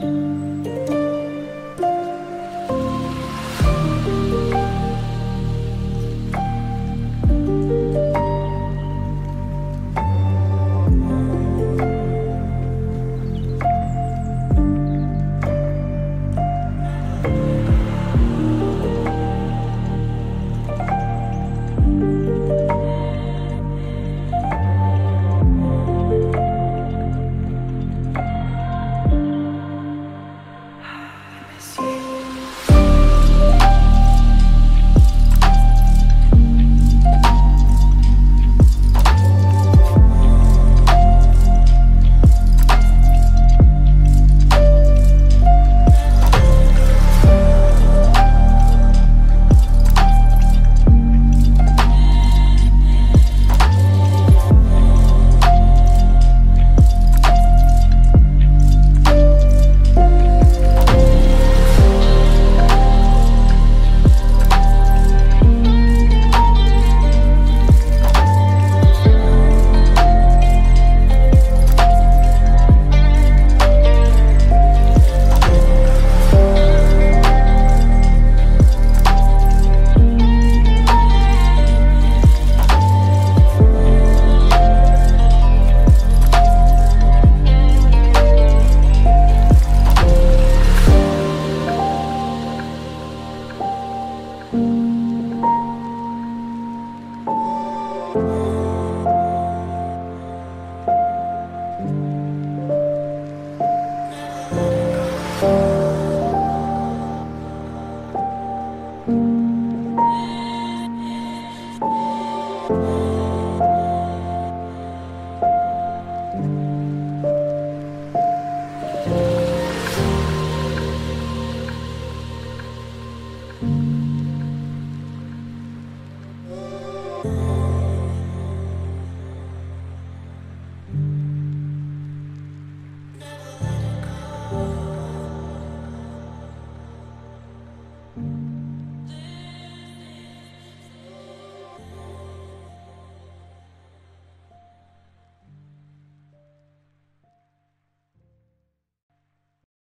Bye. oh